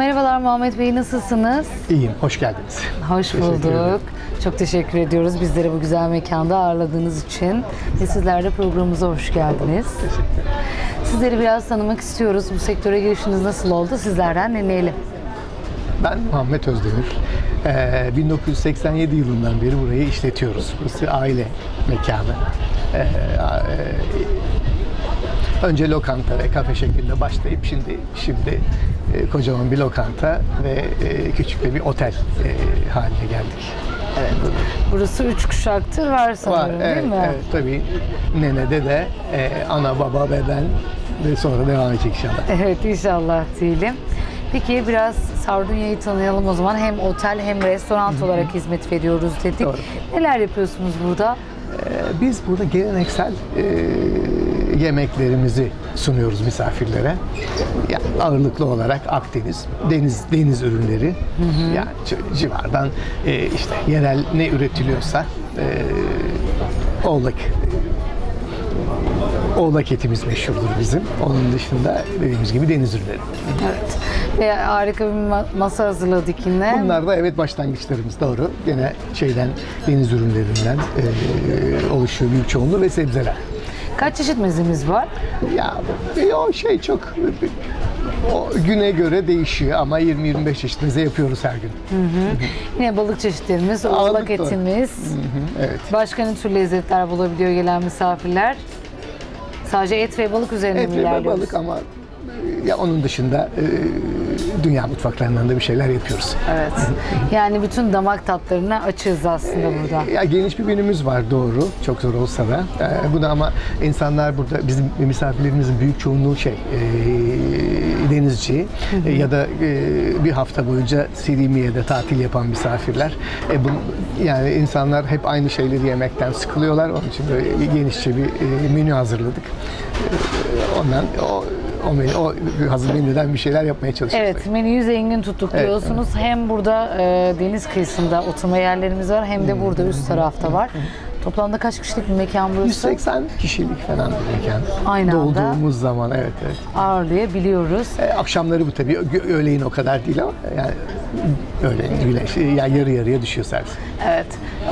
Merhabalar Muhammed Bey nasılsınız? İyiyim, hoş geldiniz. Hoş bulduk. Çok teşekkür ediyoruz bizleri bu güzel mekanda ağırladığınız için. Ve sizler de programımıza hoş geldiniz. Sizleri biraz tanımak istiyoruz. Bu sektöre girişiniz nasıl oldu? Sizlerden dinleyelim. Ben Muhammed Özdemir. Ee, 1987 yılından beri burayı işletiyoruz. Burası aile mekanı. Ee, e, önce lokanta ve kafe şeklinde başlayıp şimdi şimdi kocaman bir lokanta ve e, küçük de bir otel e, haline geldik. Evet. Burası üç kuşaktır var Var, sanırım evet, değil mi? evet tabii. Nenede de e, ana baba ve ben ve sonra devam edecek inşallah. Evet inşallah diyelim. Peki biraz Sardunya'yı tanıyalım o zaman. Hem otel hem restoran olarak hizmet veriyoruz dedik. Doğru. Neler yapıyorsunuz burada? Ee, Biz burada geleneksel e, yemeklerimizi sunuyoruz misafirlere. Yani ağırlıklı olarak Akdeniz, deniz deniz ürünleri. Yani c- civardan e, işte yerel ne üretiliyorsa e, oğlak oğlak etimiz meşhurdur bizim. Onun dışında dediğimiz gibi deniz ürünleri. Evet. Ve harika bir ma- masa hazırladık yine. Bunlar da evet başlangıçlarımız doğru. Gene şeyden deniz ürünlerinden e, oluşuyor büyük çoğunluğu ve sebzeler. Kaç çeşit mezemiz var? Ya e, o şey çok o güne göre değişiyor ama 20-25 çeşit meze yapıyoruz her gün. Yine balık çeşitlerimiz, oğlak etimiz. Evet. Başka ne tür lezzetler bulabiliyor gelen misafirler? Sadece et ve balık üzerine Et mi ve ilerliyoruz? balık ama ya onun dışında e, dünya mutfaklarından da bir şeyler yapıyoruz. Evet. Yani bütün damak tatlarına açığız aslında burada. Ya geniş bir menümüz var doğru. Çok zor olsa da. Ee, bu da ama insanlar burada bizim misafirlerimizin büyük çoğunluğu şey e, denizci e, ya da e, bir hafta boyunca Selimiye'de tatil yapan misafirler. E, bu, yani insanlar hep aynı şeyleri yemekten sıkılıyorlar. Onun için böyle genişçe bir e, menü hazırladık. E, ondan o o, menü, o hazır menüden bir şeyler yapmaya çalışıyoruz. Evet, menüyü zengin tuttuk Evet, diyorsunuz. Hem burada e, deniz kıyısında oturma yerlerimiz var hem de burada üst tarafta var. Toplamda kaç kişilik bir mekan burası? 180 kişilik falan bir mekan. Aynı anda. Dolduğumuz zaman evet evet. Ağırlayabiliyoruz. E, akşamları bu tabii öğleyin o kadar değil ama yani öğleyin güneş yani yarı yarıya düşüyor servis. Evet.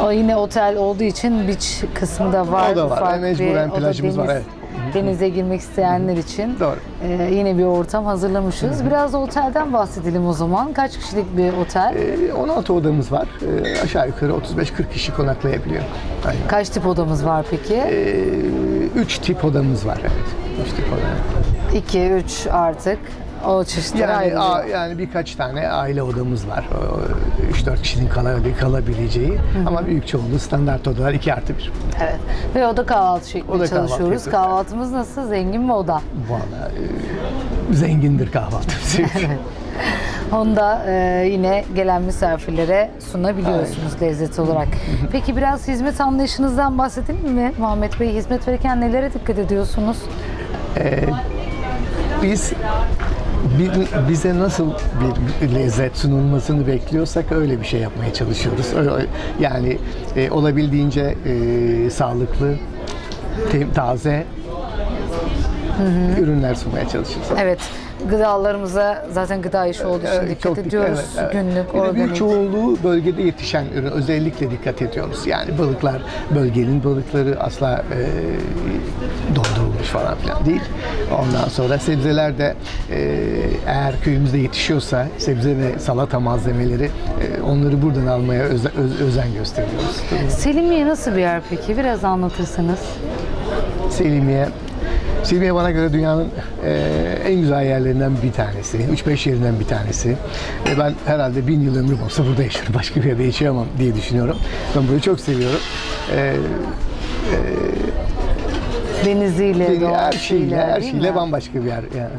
O yine otel olduğu için beach kısmı da var. O da var. Ufak Mecburen o da plajımız var, evet. Denize girmek isteyenler için Doğru. e, yine bir ortam hazırlamışız. Biraz da otelden bahsedelim o zaman. Kaç kişilik bir otel? E, 16 odamız var. E, aşağı yukarı 35-40 kişi konaklayabiliyor. Aynen. Kaç tip odamız var peki? E, 3 tip odamız var evet. 3 tip oda. 2, 3 artık. O çeşitleri Yani ayrılıyor. a, yani birkaç tane aile odamız var. 3-4 kişinin kala- kalabileceği ama büyük çoğunluğu standart odalar 2 artı 1. Evet. Ve oda kahvaltı şeklinde Oda kahvaltı çalışıyoruz. yapıyoruz. Kahvaltımız nasıl? Zengin mi oda? Valla e, zengindir kahvaltımız. Onu da e, yine gelen misafirlere sunabiliyorsunuz lezzet olarak. Peki biraz hizmet anlayışınızdan bahsedelim mi Muhammed Bey? Hizmet verirken nelere dikkat ediyorsunuz? biz bi- bize nasıl bir lezzet sunulmasını bekliyorsak öyle bir şey yapmaya çalışıyoruz. Yani e, olabildiğince e, sağlıklı, tem- taze ürünler sunmaya çalışıyoruz. Evet, gıdalarımıza zaten gıda işi olduğu için dikkat çok ediyoruz. evet, evet. Günlük, Bir de büyük organik. çoğunluğu bölgede yetişen ürün özellikle dikkat ediyoruz. Yani balıklar bölgenin balıkları asla e, dondurulmuş falan filan değil. Ondan sonra sebzeler de e, eğer köyümüzde yetişiyorsa sebze ve salata malzemeleri e, onları buradan almaya öze- öz- özen gösteriyoruz. Selimiye nasıl bir yer peki? Biraz anlatırsanız. Selimiye Selimiye bana göre dünyanın e, en güzel yerlerinden bir tanesi. 3-5 yerinden bir tanesi. Ve ben herhalde bin yıl ömrüm olsa burada yaşarım. Başka bir yerde yaşayamam diye düşünüyorum. Ben burayı çok seviyorum. E, Deniziyle, her şeyiyle, doğasıyla her şeyle bambaşka bir yer. Yani.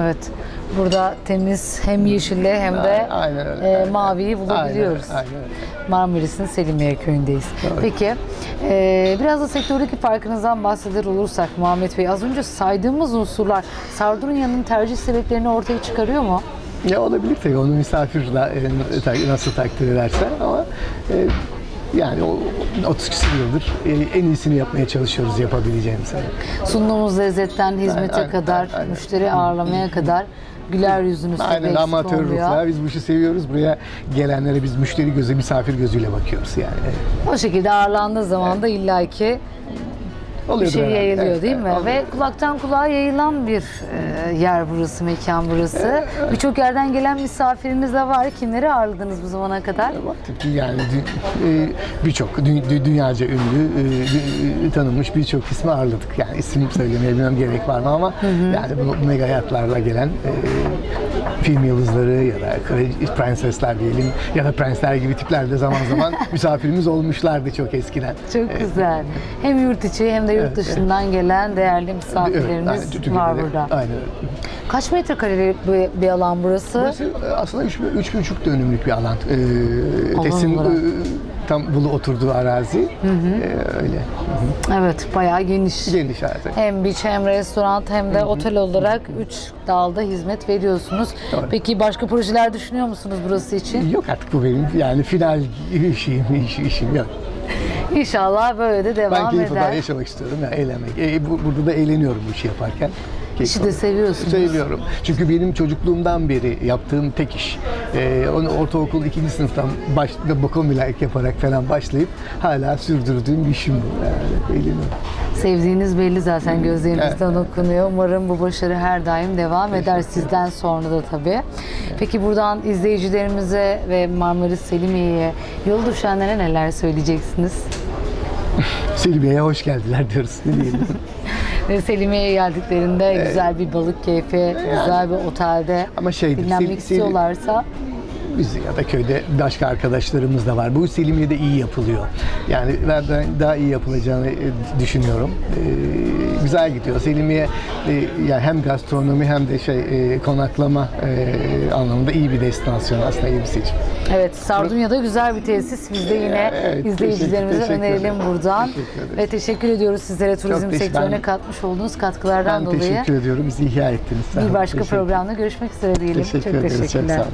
Evet. Burada temiz hem yeşille hem de Aynen e, aynen. maviyi bulabiliyoruz. Aynen, aynen. Marmaris'in Selimiye köyündeyiz. Peki e, biraz da sektördeki farkınızdan bahseder olursak Muhammed Bey az önce saydığımız unsurlar Sardunya'nın tercih sebeplerini ortaya çıkarıyor mu? Ya olabilir tabii onu misafir e, nasıl takdir ederse ama e, yani o 30 küsur yıldır e, en iyisini yapmaya çalışıyoruz yapabileceğimiz. Sunduğumuz lezzetten hizmete Aynen, kadar, aynen, aynen. müşteri ağırlamaya kadar güler yüzünüz Aynen amatör ruhlar. Biz bu işi seviyoruz. Buraya gelenlere biz müşteri gözü, misafir gözüyle bakıyoruz yani. O şekilde ağırlandığı zaman da illaki bir şey herhalde. yayılıyor Evet, değil mi? evet. Ve kulaktan kulağa yayılan bir e, yer burası, mekan burası. Birçok yerden gelen misafirimiz de var. Kimleri ağırladınız bu zamana kadar? Baktık yani dü- e, birçok dü- dü- dünyaca ünlü, e, e, tanınmış birçok ismi ağırladık. Yani isim söylemeye bilmem gerek var mı ama yani bu mega hayatlarla gelen e, film yıldızları ya da prensesler diyelim ya da prensler gibi tipler de zaman zaman misafirimiz olmuşlardı çok eskiden. Çok güzel. Hem yurt içi hem de yurt Evet, dışından gelen değerli Evet, misafirlerimiz aynen, Türkiye'de var burada. Aynen öyle. Kaç metrekare bir, bir alan burası? Burası e, aslında üç, üç buçuk dönümlük bir alan. Ee, Tesin olarak. e, tam bulu oturduğu arazi. Ee, öyle. Evet, bayağı geniş. Geniş arazi. Hem beach hem restoran hem de otel olarak 3 dalda hizmet veriyorsunuz. Doğru. Peki başka projeler düşünüyor musunuz burası için? Yok artık bu benim yani final işim, iş, işim yok. İnşallah böyle de Ben devam keyif eder. olarak yaşamak istiyorum ya eğlenmek. E, bu, burada da eğleniyorum bu işi yaparken. Keyif İşi de seviyorsunuz. Seviyorum. Çünkü benim çocukluğumdan beri yaptığım tek iş. Ee, onu ortaokul ikinci sınıftan baş, bakım mülayek yaparak falan başlayıp hala sürdürdüğüm bir işim bu. Yani, eğleniyorum. Sevdiğiniz belli zaten gözlerinizden okunuyor. Umarım bu başarı her daim devam eder sizden sonra da tabii. Peki buradan izleyicilerimize ve Marmaris Selimiye'ye yol düşenlere neler söyleyeceksiniz? Selimiye'ye hoş geldiler diyoruz. Ne diyelim. Ve Selimiye'ye geldiklerinde güzel bir balık keyfi, güzel bir otelde Ama şeydir, dinlenmek Sel- Sel- istiyorlarsa Biz ya da köyde başka arkadaşlarımız da var. Bu Selimiye'de iyi yapılıyor. Yani ben daha iyi yapılacağını e, düşünüyorum. Ee, güzel gidiyor. Selimiye e, yani hem gastronomi hem de şey e, konaklama e, anlamında iyi bir destinasyon aslında iyi bir seçim. Evet, Sardunya'da güzel bir tesis. Biz de yine Evet, izleyicilerimize teşekkür- teşekkür önerelim buradan. Teşekkür. Ve teşekkür ediyoruz sizlere turizm teşekkür- sektörüne ben- katmış olduğunuz katkılardan Ben dolayı. teşekkür ediyorum. Bizi ihya ettiniz. Sağ olun. Bir başka programda görüşmek üzere diyelim. Teşekkür Çok ederiz. Çok teşekkürler. sağ olun.